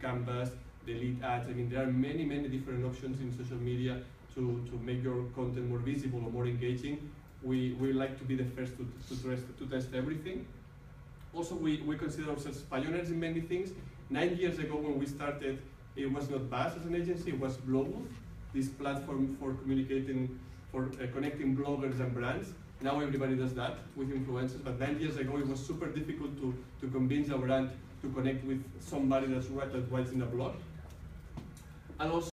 Canvas, delete ads. I mean, there are many, many different options in social media to, to make your content more visible or more engaging. We, we like to be the first to, to, test, to test everything. Also, we, we consider ourselves pioneers in many things. Nine years ago, when we started, it was not Buzz as an agency, it was Global, this platform for communicating, for uh, connecting bloggers and brands. Now everybody does that with influencers, but nine years ago, it was super difficult to, to convince a brand to connect with somebody that's, that writes in a blog. And also,